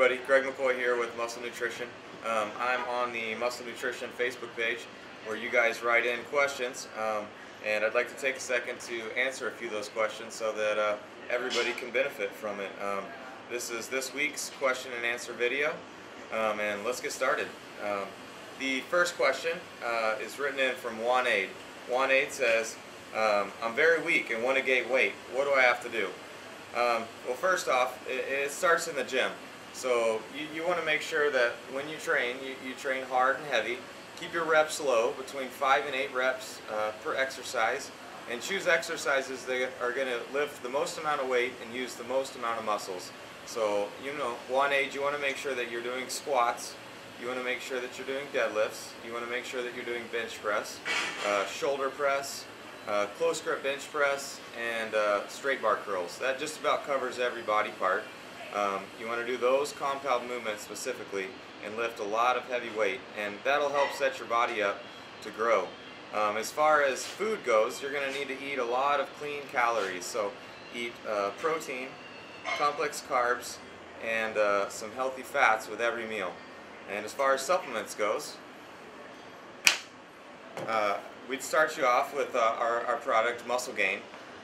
everybody, Greg McCoy here with Muscle Nutrition. Um, I'm on the Muscle Nutrition Facebook page where you guys write in questions um, and I'd like to take a second to answer a few of those questions so that uh, everybody can benefit from it. Um, this is this week's question and answer video um, and let's get started. Um, the first question uh, is written in from Juan Aid. Juan Aid says, um, I'm very weak and want to gain weight. What do I have to do? Um, well, first off, it, it, starts in the gym. So you, you want to make sure that when you train, you, you train hard and heavy. Keep your reps low, between 5 and 8 reps uh, per exercise. And choose exercises that are going to lift the most amount of weight and use the most amount of muscles. So, you know, Juan Aid, you want to make sure that you're doing squats. You want to make sure that you're doing deadlifts. You want to make sure that you're doing bench press, uh, shoulder press, uh, close grip bench press, and uh, straight bar curls. That just about covers every body part. Um, you want to do those compound movements specifically and lift a lot of heavy weight and that'll help set your body up to grow. Um, as far as food goes, you're going to need to eat a lot of clean calories. So eat uh, protein, complex carbs, and uh, some healthy fats with every meal. And as far as supplements goes, uh, we'd start you off with uh, our, our product Muscle Gain,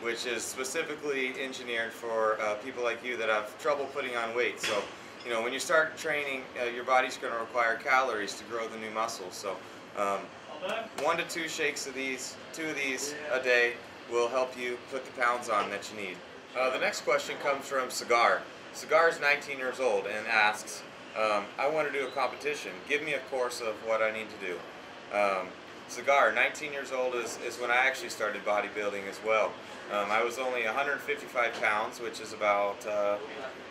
which is specifically engineered for uh, people like you that have trouble putting on weight. So, you know, when you start training, uh, your body's going to require calories to grow the new muscles. So, um, one to two shakes of these, two of these a day will help you put the pounds on that you need. Uh, the next question comes from Cigar. Cigar is 19 years old and asks, um, I want to do a competition. Give me a course of what I need to do. Um, Cigar, 19 years old is, is when I actually started bodybuilding as well. Um, I was only 155 pounds, which is about uh,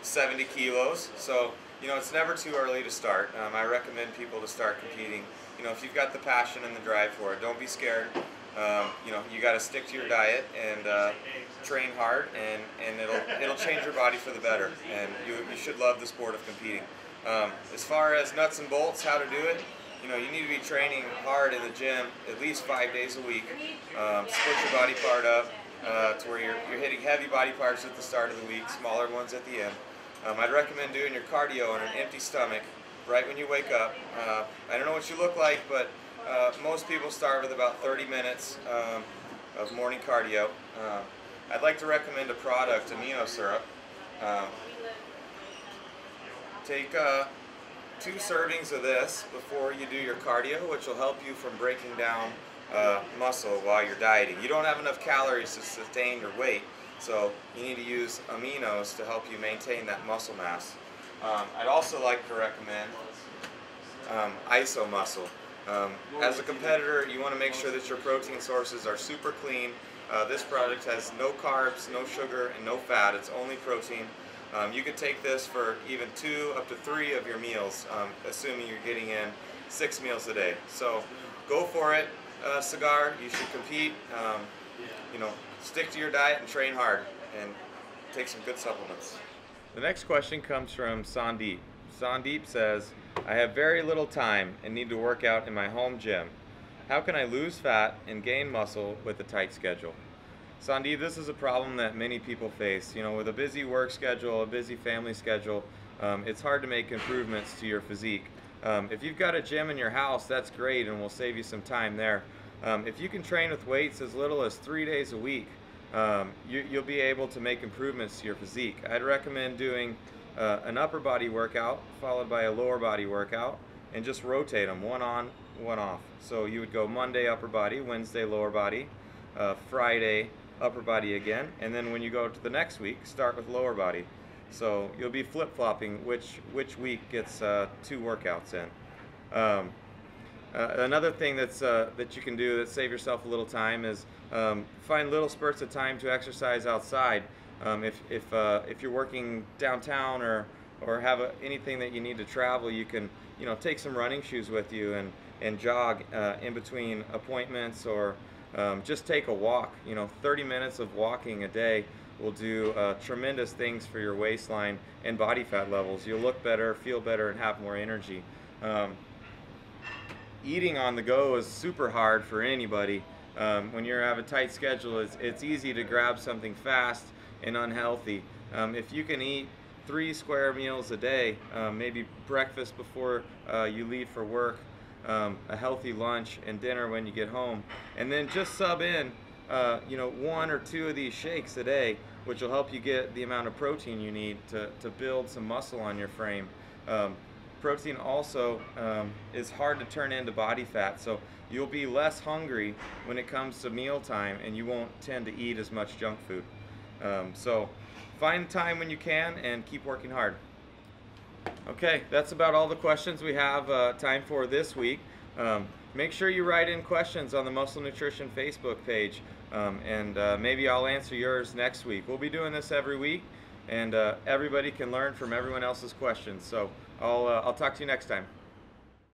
70 kilos. So, you know, it's never too early to start. Um, I recommend people to start competing. You know, if you've got the passion and the drive for it, don't be scared. Um, you know, you got to stick to your diet and uh, train hard, and, and it'll it'll change your body for the better. And you, you should love the sport of competing. Um, as far as nuts and bolts, how to do it, you know, you need to be training hard in the gym at least five days a week. Um, split your body part up uh, to where you're, you're hitting heavy body parts at the start of the week, smaller ones at the end. Um, I'd recommend doing your cardio on an empty stomach right when you wake up. Uh, I don't know what you look like, but uh, most people start with about 30 minutes um, of morning cardio. Uh, I'd like to recommend a product, amino syrup. Um, take two servings of this before you do your cardio, which will help you from breaking down uh, muscle while you're dieting. You don't have enough calories to sustain your weight, so you need to use aminos to help you maintain that muscle mass. Um, I'd also like to recommend um, ISO muscle. Um, as a competitor, you want to make sure that your protein sources are super clean. Uh, this product has no carbs, no sugar, and no fat. It's only protein. Um, you could take this for even two up to three of your meals, um, assuming you're getting in six meals a day. So go for it, uh, cigar. You should compete. Um, you know, stick to your diet and train hard, and take some good supplements. The next question comes from Sandeep. Sandeep says, I have very little time and need to work out in my home gym. How can I lose fat and gain muscle with a tight schedule? Sandeep, this is a problem that many people face. You know, with a busy work schedule, a busy family schedule, um, it's hard to make improvements to your physique. Um, if you've got a gym in your house, that's great and will save you some time there. Um, if you can train with weights as little as three days a week, um, you, will be able to make improvements to your physique. I'd recommend doing uh, an upper body workout followed by a lower body workout and just rotate them one on, one off. So you would go Monday upper body, Wednesday lower body, uh, Friday upper body again, and then when you go to the next week, start with lower body. So you'll be flip-flopping which which week gets uh, two workouts in. Um, uh, another thing that's uh, that you can do that save yourself a little time is um, find little spurts of time to exercise outside. Um, if if uh, if you're working downtown or or have a, anything that you need to travel, you can you know take some running shoes with you and and jog uh, in between appointments or um, just take a walk. You know, 30 minutes of walking a day will do uh, tremendous things for your waistline and body fat levels. You'll look better, feel better, and have more energy. Um, eating on the go is super hard for anybody. Um, when you have a tight schedule, it's, it's easy to grab something fast and unhealthy. Um, if you can eat three square meals a day, um, maybe breakfast before uh, you leave for work, um, a healthy lunch, and dinner when you get home. And then just sub in, uh, you know, one or two of these shakes a day, which will help you get the amount of protein you need to, to build some muscle on your frame. Um, protein also um, is hard to turn into body fat, so you'll be less hungry when it comes to mealtime and you won't tend to eat as much junk food. Um, so find time when you can and keep working hard. Okay, that's about all the questions we have uh, time for this week. Um, make sure you write in questions on the Muscle Nutrition Facebook page, um, and uh, maybe I'll answer yours next week. We'll be doing this every week, and uh, everybody can learn from everyone else's questions. So I'll, uh, I'll talk to you next time.